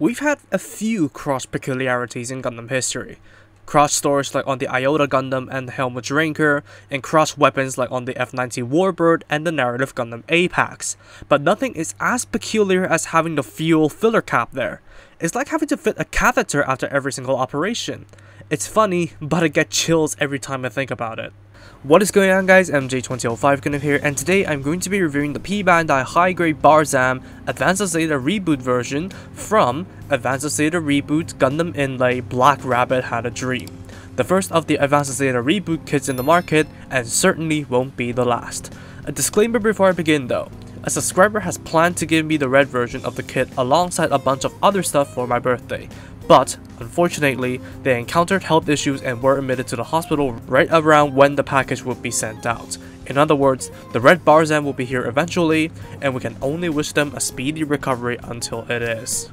We've had a few cross peculiarities in Gundam history. Cross stories like on the Iota Gundam and the Helmut Dranker, and cross weapons like on the F-90 Warbird and the narrative Gundam A-Packs. But nothing is as peculiar as having the fuel filler cap there. It's like having to fit a catheter after every single operation. It's funny, but I get chills every time I think about it. What is going on guys, MJ2005 Gundam here, and today I'm going to be reviewing the P-Bandai High Grade Barzam Advanced Zeta Reboot version from Advanced Zeta Reboot Gundam Inle Black Rabbit Had a Dream. The first of the Advanced Zeta Reboot kits in the market, and certainly won't be the last. A disclaimer before I begin though. A subscriber has planned to give me the red version of the kit alongside a bunch of other stuff for my birthday, but unfortunately, they encountered health issues and were admitted to the hospital right around when the package would be sent out. In other words, the red Barzam will be here eventually, and we can only wish them a speedy recovery until it is.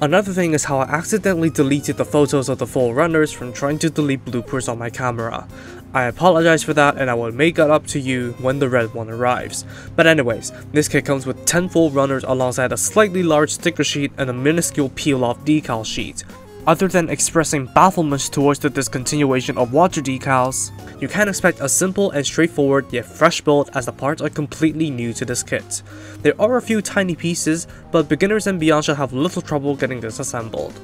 Another thing is how I accidentally deleted the photos of the full runners from trying to delete bloopers on my camera. I apologize for that and I will make it up to you when the red one arrives. But anyways, this kit comes with 10 full runners alongside a slightly large sticker sheet and a minuscule peel-off decal sheet. Other than expressing bafflement towards the discontinuation of water decals, you can expect a simple and straightforward yet fresh build as the parts are completely new to this kit. There are a few tiny pieces, but beginners and beyond should have little trouble getting this assembled.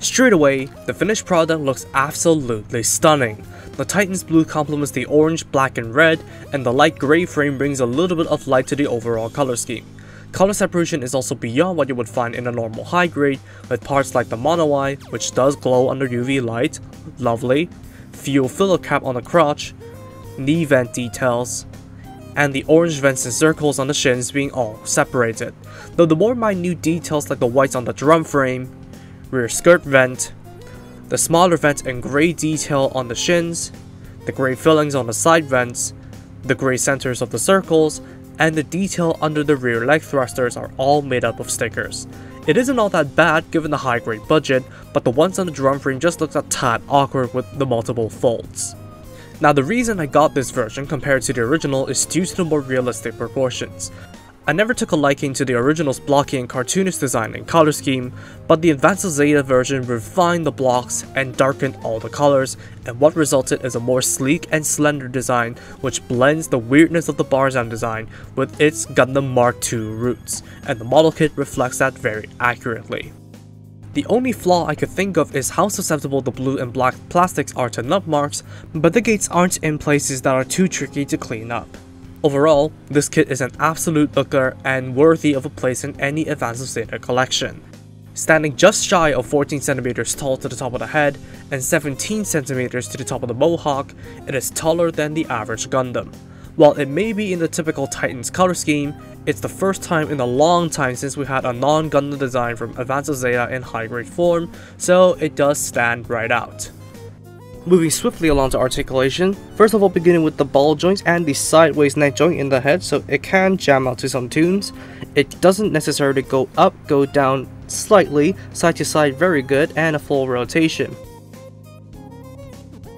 Straight away, the finished product looks absolutely stunning. The Titan's blue complements the orange, black and red, and the light grey frame brings a little bit of light to the overall color scheme. Color separation is also beyond what you would find in a normal high grade, with parts like the mono eye, which does glow under UV light, lovely, fuel filler cap on the crotch, knee vent details, and the orange vents and circles on the shins being all separated, though the more minute details like the whites on the drum frame, rear skirt vent, the smaller vent and grey detail on the shins, the grey fillings on the side vents, the grey centers of the circles, and the detail under the rear leg thrusters are all made up of stickers. It isn't all that bad given the high grade budget, but the ones on the drum frame just looks a tad awkward with the multiple folds. Now the reason I got this version compared to the original is due to the more realistic proportions. I never took a liking to the original's blocky and cartoonish design and color scheme, but the Advanced Zeta version refined the blocks and darkened all the colors, and what resulted is a more sleek and slender design which blends the weirdness of the Barzam design with its Gundam Mark II roots, and the model kit reflects that very accurately. The only flaw I could think of is how susceptible the blue and black plastics are to nub marks, but the gates aren't in places that are too tricky to clean up. Overall, this kit is an absolute looker and worthy of a place in any Advanced Zeta collection. Standing just shy of 14cm tall to the top of the head and 17cm to the top of the mohawk, it is taller than the average Gundam. While it may be in the typical Titan's color scheme, it's the first time in a long time since we had a non-Gundam design from Advanced Zeta in high grade form, so it does stand right out. Moving swiftly along to articulation, first of all beginning with the ball joints and the sideways neck joint in the head so it can jam out to some tunes. It doesn't necessarily go up, go down slightly, side to side very good, and a full rotation.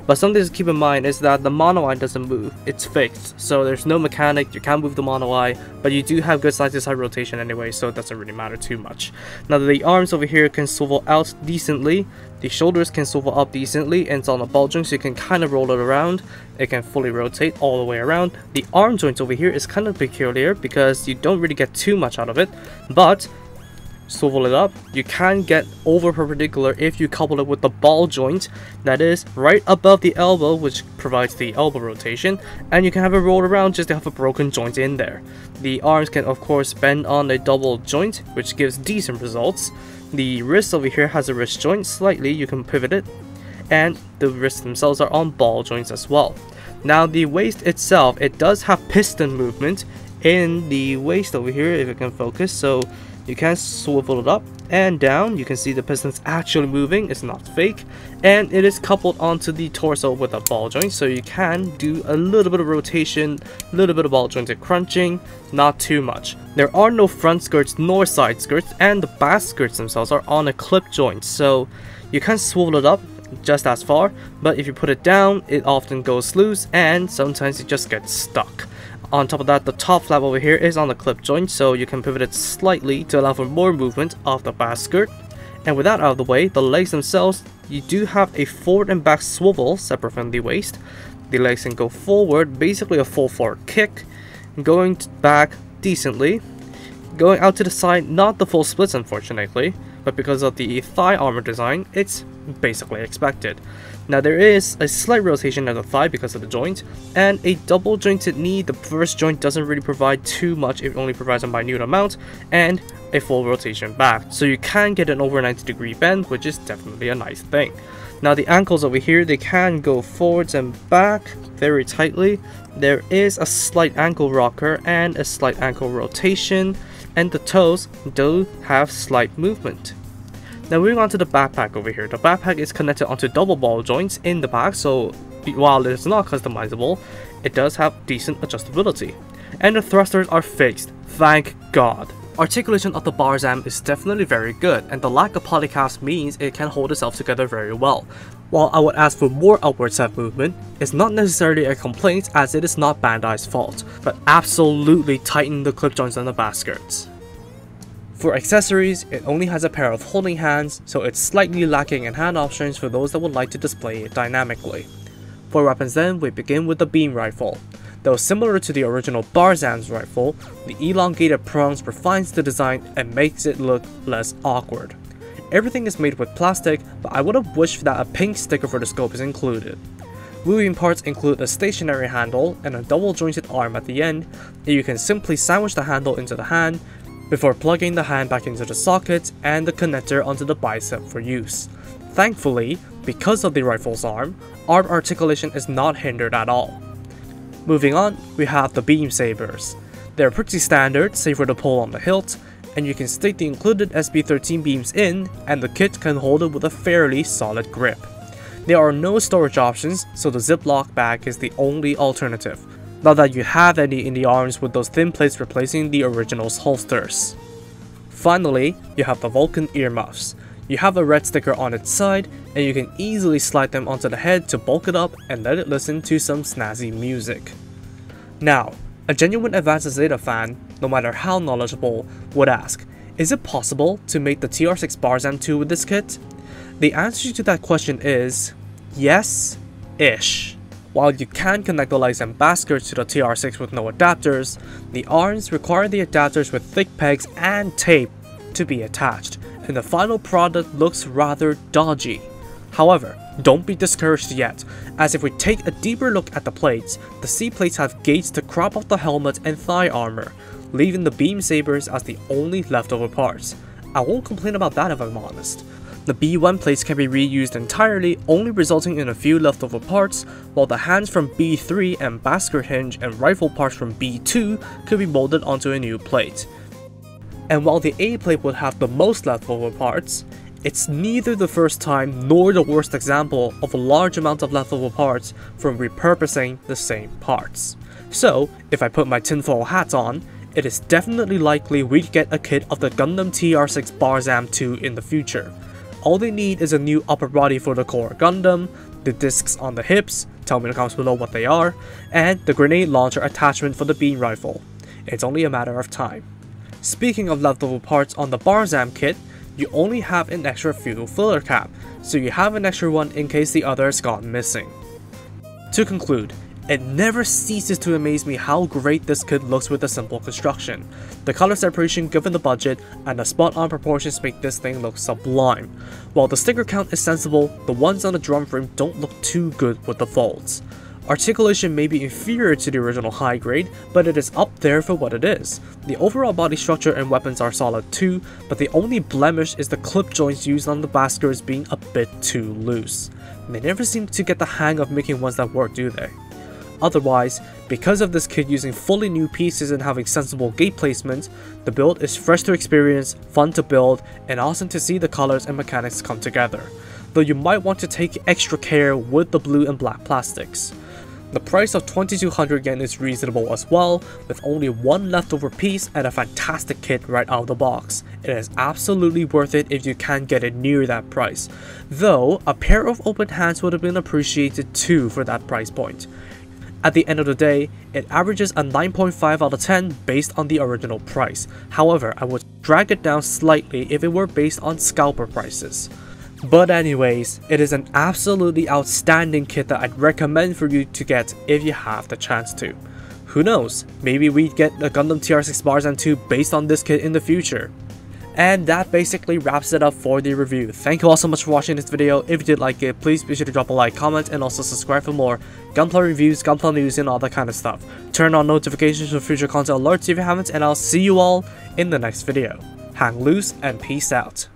But something to keep in mind is that the mono eye doesn't move, it's fixed, so there's no mechanic, you can't move the mono eye, but you do have good side to side rotation anyway, so it doesn't really matter too much. Now the arms over here can swivel out decently, the shoulders can swivel up decently, and it's on a ball joint so you can kind of roll it around, it can fully rotate all the way around. The arm joint over here is kind of peculiar because you don't really get too much out of it, but swivel it up, you can get over perpendicular if you couple it with the ball joint that is right above the elbow which provides the elbow rotation and you can have it roll around just to have a broken joint in there. The arms can of course bend on a double joint which gives decent results. The wrist over here has a wrist joint slightly, you can pivot it and the wrists themselves are on ball joints as well. Now the waist itself, it does have piston movement in the waist over here if you can focus so you can swivel it up and down. You can see the pistons actually moving. It's not fake. And it is coupled onto the torso with a ball joint. So you can do a little bit of rotation, a little bit of ball jointed crunching, not too much. There are no front skirts nor side skirts. And the back skirts themselves are on a clip joint. So you can swivel it up just as far. But if you put it down, it often goes loose. And sometimes it just gets stuck. On top of that, the top flap over here is on the clip joint, so you can pivot it slightly to allow for more movement of the back skirt. And with that out of the way, the legs themselves, you do have a forward and back swivel separate from the waist. The legs can go forward, basically a full forward kick, going back decently, going out to the side, not the full splits unfortunately, but because of the thigh armor design, it's basically expected. Now there is a slight rotation of the thigh because of the joint, and a double jointed knee, the first joint doesn't really provide too much, it only provides a minute amount, and a full rotation back, so you can get an over 90 degree bend, which is definitely a nice thing. Now the ankles over here, they can go forwards and back very tightly. There is a slight ankle rocker and a slight ankle rotation, and the toes do have slight movement. Now moving on to the backpack over here. The backpack is connected onto double ball joints in the back, so while it's not customizable, it does have decent adjustability. And the thrusters are fixed, thank god. Articulation of the Barzam is definitely very good, and the lack of polycaps means it can hold itself together very well. While I would ask for more upward set movement, it's not necessarily a complaint as it is not Bandai's fault, but absolutely tighten the clip joints on the baskets. For accessories, it only has a pair of holding hands, so it's slightly lacking in hand options for those that would like to display it dynamically. For weapons then, we begin with the beam rifle. Though similar to the original Barzam's rifle, the elongated prongs refines the design and makes it look less awkward. Everything is made with plastic, but I would have wished that a pink sticker for the scope is included. Moving parts include a stationary handle and a double jointed arm at the end, and you can simply sandwich the handle into the hand, before plugging the hand back into the socket and the connector onto the bicep for use. Thankfully, because of the rifle's arm, arm articulation is not hindered at all. Moving on, we have the beam sabers. They're pretty standard, save for the pull on the hilt, and you can stick the included SB13 beams in, and the kit can hold it with a fairly solid grip. There are no storage options, so the Ziploc bag is the only alternative, not that you have any in the arms with those thin plates replacing the original's holsters. Finally, you have the Vulcan earmuffs. You have a red sticker on its side, and you can easily slide them onto the head to bulk it up and let it listen to some snazzy music. Now, a genuine Advanced Zeta fan, no matter how knowledgeable, would ask, is it possible to make the TR6 Barzam 2 with this kit? The answer to that question is, yes-ish. While you can connect the legs and baskets to the TR6 with no adapters, the arms require the adapters with thick pegs and tape to be attached, and the final product looks rather dodgy. However, don't be discouraged yet, as if we take a deeper look at the plates, the C plates have gates to crop off the helmet and thigh armor, leaving the beam sabers as the only leftover parts. I won't complain about that if I'm honest. The B1 plates can be reused entirely, only resulting in a few leftover parts, while the hands from B3 and basket hinge and rifle parts from B2 could be molded onto a new plate. And while the A plate would have the most leftover parts, it's neither the first time nor the worst example of a large amount of leftover parts from repurposing the same parts. So, if I put my tinfoil hat on, it is definitely likely we'd get a kit of the Gundam TR6 Barzam 2 in the future, all they need is a new upper body for the core Gundam, the discs on the hips, tell me in the comments below what they are, and the grenade launcher attachment for the beam rifle. It's only a matter of time. Speaking of leftover parts on the Barzam kit, you only have an extra fuel filler cap, so you have an extra one in case the other has gone missing. To conclude, it never ceases to amaze me how great this kit looks with a simple construction. The color separation given the budget and the spot on proportions make this thing look sublime. While the sticker count is sensible, the ones on the drum frame don't look too good with the folds. Articulation may be inferior to the original high grade, but it is up there for what it is. The overall body structure and weapons are solid too, but the only blemish is the clip joints used on the Baskers being a bit too loose. They never seem to get the hang of making ones that work, do they? Otherwise, because of this kit using fully new pieces and having sensible gate placement, the build is fresh to experience, fun to build, and awesome to see the colors and mechanics come together, though you might want to take extra care with the blue and black plastics. The price of 2200 yen is reasonable as well, with only one leftover piece and a fantastic kit right out of the box. It is absolutely worth it if you can get it near that price, though a pair of open hands would have been appreciated too for that price point. At the end of the day, it averages a 9.5 out of 10 based on the original price. However, I would drag it down slightly if it were based on scalper prices. But anyways, it is an absolutely outstanding kit that I'd recommend for you to get if you have the chance to. Who knows, maybe we'd get a Gundam TR6 Barzam 2 based on this kit in the future. And that basically wraps it up for the review. Thank you all so much for watching this video. If you did like it, please be sure to drop a like, comment, and also subscribe for more Gunpla reviews, Gunpla news, and all that kind of stuff. Turn on notifications for future content alerts if you haven't, and I'll see you all in the next video. Hang loose and peace out.